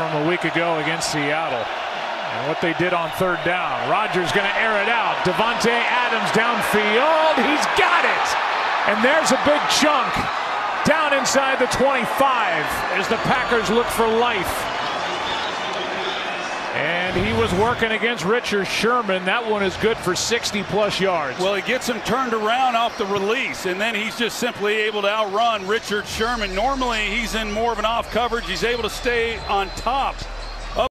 from a week ago against Seattle. And what they did on third down. Rodgers going to air it out. Davante Adams downfield. He's got it. And there's a big chunk down inside the 25 as the Packers look for life. And he was working against Richard Sherman. That one is good for 60 plus yards. Well, he gets him turned around off the release, and then he's just simply able to outrun Richard Sherman. Normally, he's in more of an off coverage. He's able to stay on top